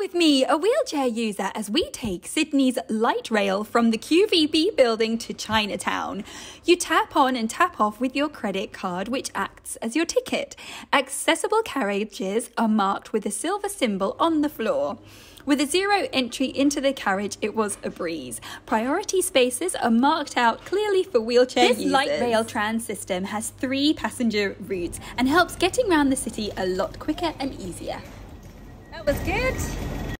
with me, a wheelchair user, as we take Sydney's light rail from the QVB building to Chinatown. You tap on and tap off with your credit card, which acts as your ticket. Accessible carriages are marked with a silver symbol on the floor. With a zero entry into the carriage, it was a breeze. Priority spaces are marked out clearly for wheelchair this users. light rail tram system has three passenger routes and helps getting around the city a lot quicker and easier. That was good.